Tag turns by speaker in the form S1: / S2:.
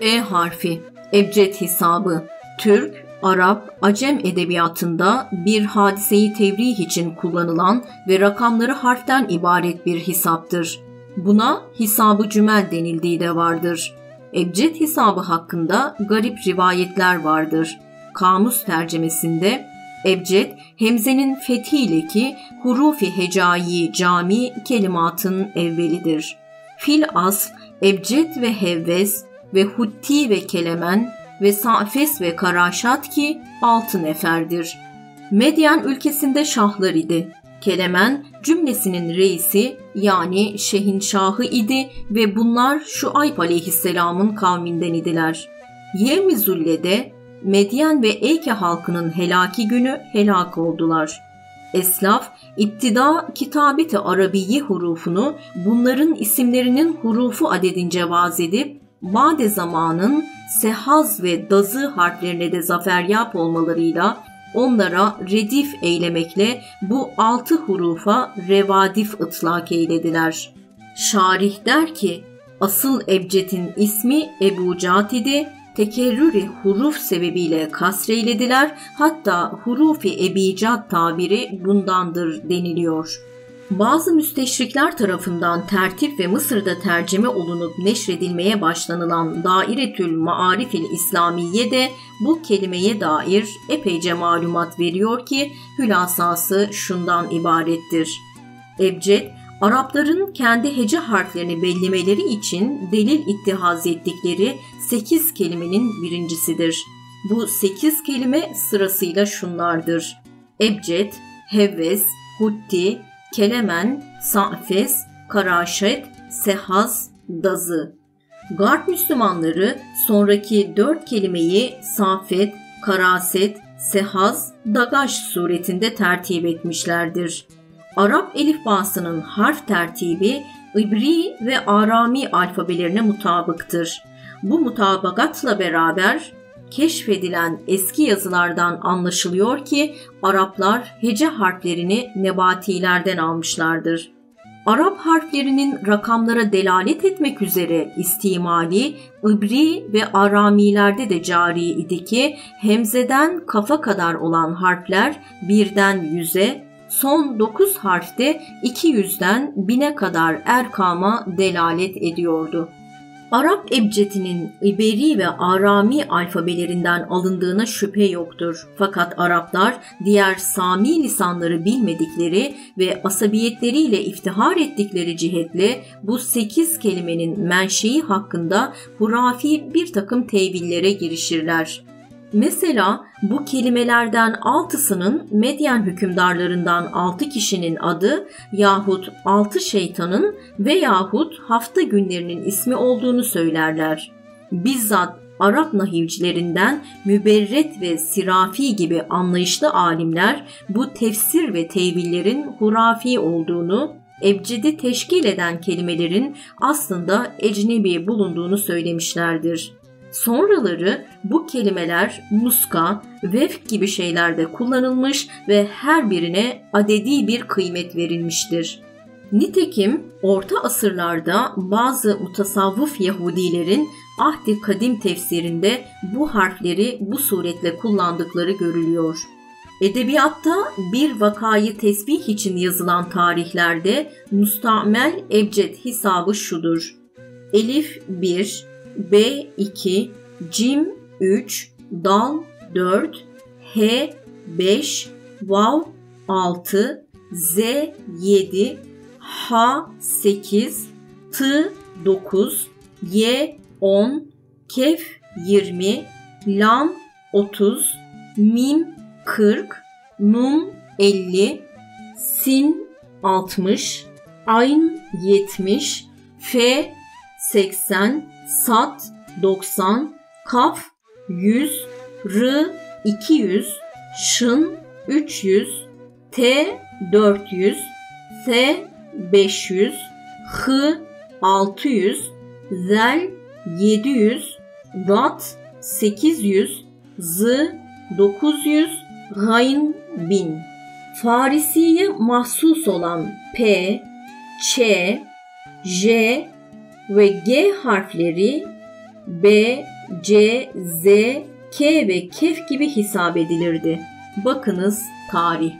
S1: E harfi, ebced hesabı, Türk, Arap, Acem edebiyatında bir hadiseyi tevrih için kullanılan ve rakamları harften ibaret bir hesaptır. Buna hesabı cümel denildiği de vardır. Ebced hesabı hakkında garip rivayetler vardır. Kamus tercemesinde Ebced, hemzenin fethiyle ki hurufi hecai cami kelimatın evvelidir. Fil asl, ebced ve hevves ve hutti ve kelemen ve safes ve karaşat ki altı neferdir. Medyen ülkesinde şahlar idi. Kelemen cümlesinin reisi yani şehinşahı idi ve bunlar şu Ayp aleyhisselamın kavminden idiler. Yevmi Zulle'de Medyen ve Eyke halkının helaki günü helak oldular. Eslaf, iptida kitabeti Arabiyi hurufunu bunların isimlerinin hurufu adedince vaz edip, bade zamanın sehaz ve dazı harflerine de zaferyap olmalarıyla onlara redif eylemekle bu altı hurufa revadif ıtlak eylediler. Şarih der ki, asıl ebcetin ismi Ebu Catid'i tekerrüri huruf sebebiyle kasreylediler hatta hurufi ebicat tabiri bundandır deniliyor. Bazı müsteşrikler tarafından tertip ve Mısır'da tercüme olunup neşredilmeye başlanılan Dairetül Maarifil İslamiye de bu kelimeye dair epeyce malumat veriyor ki hülasası şundan ibarettir. Ebced, Arapların kendi hece harflerini bellemeleri için delil ittihaz ettikleri 8 kelimenin birincisidir. Bu 8 kelime sırasıyla şunlardır. Ebced, Hevves, Hutti, Kelemen, Sa'fes, Karaşet, Sehaz, Dazı. Garp Müslümanları sonraki dört kelimeyi Safet, Karaset, Sehaz, Dagaş suretinde tertip etmişlerdir. Arap elifbasının harf tertibi İbri ve Arami alfabelerine mutabıktır. Bu mutabakatla beraber keşfedilen eski yazılardan anlaşılıyor ki Araplar hece harflerini nebatilerden almışlardır. Arap harflerinin rakamlara delalet etmek üzere istimali İbri ve Aramilerde de cari idi ki hemzeden kafa kadar olan harfler birden yüze, son dokuz harfte iki yüzden bine kadar erkama delalet ediyordu. Arap ebcedinin İberi ve Arami alfabelerinden alındığına şüphe yoktur. Fakat Araplar diğer Sami lisanları bilmedikleri ve asabiyetleriyle iftihar ettikleri cihetle bu sekiz kelimenin menşei hakkında hurafi bir takım tevillere girişirler. Mesela bu kelimelerden altısının Medyen hükümdarlarından altı kişinin adı yahut altı şeytanın veyahut hafta günlerinin ismi olduğunu söylerler. Bizzat Arap nahivcilerinden Müberret ve Sirafi gibi anlayışlı alimler bu tefsir ve tevillerin hurafi olduğunu, ebcedi teşkil eden kelimelerin aslında ecnebi bulunduğunu söylemişlerdir. Sonraları bu kelimeler muska, vefk gibi şeylerde kullanılmış ve her birine adedi bir kıymet verilmiştir. Nitekim orta asırlarda bazı mutasavvıf Yahudilerin ahdi kadim tefsirinde bu harfleri bu suretle kullandıkları görülüyor. Edebiyatta bir vakayı tesbih için yazılan tarihlerde mustamel ebced hesabı şudur. Elif 1, B2, Cim 3, Dal 4, H 5, Vav 6, Z 7, H 8, T 9, Y 10, Kef 20, Lam 30, Mim 40, Nun 50, Sin 60, Ayn 70, F 80, Sat 90, Kaf 100, R 200, Şın 300, T 400, S 500, H 600, Zel 700, Dat 800, Z 900, Gayn 1000. Farisiye mahsus olan P, Ç, J ve G harfleri B, C, Z, K ve Kef gibi hesap edilirdi. Bakınız tarih.